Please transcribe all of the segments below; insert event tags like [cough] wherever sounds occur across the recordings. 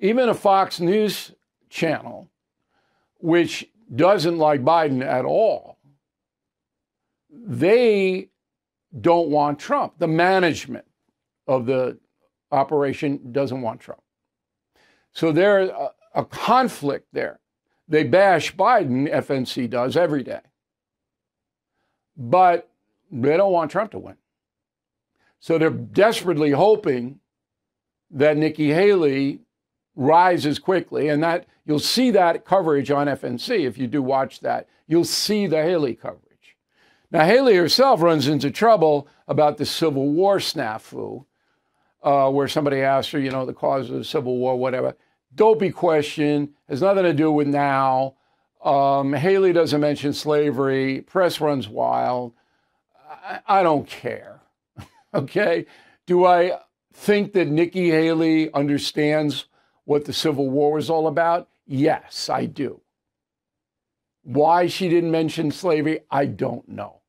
even a Fox News channel, which doesn't like Biden at all, they don't want Trump. The management of the operation doesn't want Trump. So there's a, uh, a conflict there. They bash Biden, FNC does, every day. But they don't want Trump to win. So they're desperately hoping that Nikki Haley rises quickly, and that you'll see that coverage on FNC if you do watch that. You'll see the Haley coverage. Now, Haley herself runs into trouble about the Civil War snafu, uh, where somebody asked her, you know, the cause of the Civil War, whatever. Dopey question, has nothing to do with now. Um, Haley doesn't mention slavery. Press runs wild. I, I don't care. [laughs] okay? Do I think that Nikki Haley understands what the Civil War was all about? Yes, I do. Why she didn't mention slavery, I don't know.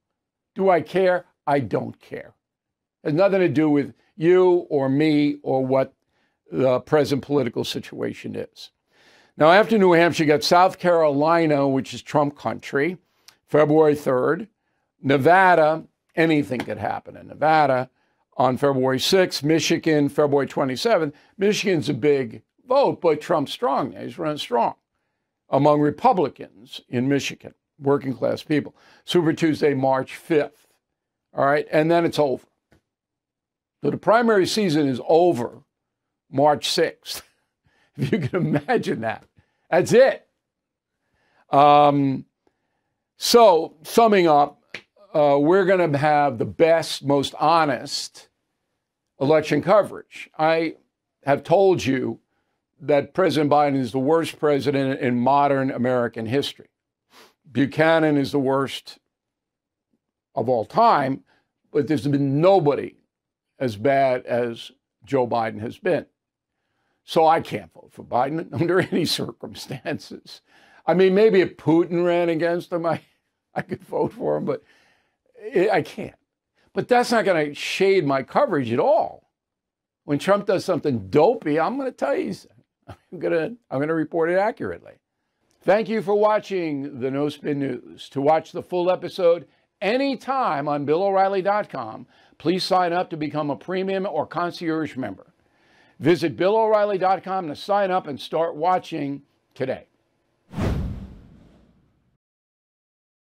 Do I care? I don't care. It has nothing to do with you or me or what the present political situation is. Now, after New Hampshire, you got South Carolina, which is Trump country, February 3rd. Nevada, anything could happen in Nevada on February 6th. Michigan, February 27th. Michigan's a big vote, but Trump's strong. He's running strong among Republicans in Michigan, working class people. Super Tuesday, March 5th. All right, and then it's over. So the primary season is over March 6th. [laughs] if you can imagine that. That's it. Um, so, summing up, uh, we're going to have the best, most honest election coverage. I have told you that President Biden is the worst president in modern American history. Buchanan is the worst of all time, but there's been nobody as bad as Joe Biden has been. So I can't vote for Biden [laughs] under any circumstances. I mean, maybe if Putin ran against him, I, [laughs] I could vote for him, but I can't. But that's not going to shade my coverage at all. When Trump does something dopey, I'm going to tell you, I'm going to, I'm to report it accurately. Thank you for watching the No Spin News. To watch the full episode anytime on BillO'Reilly.com, please sign up to become a premium or concierge member. Visit BillO'Reilly.com to sign up and start watching today.